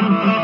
Mm-hmm.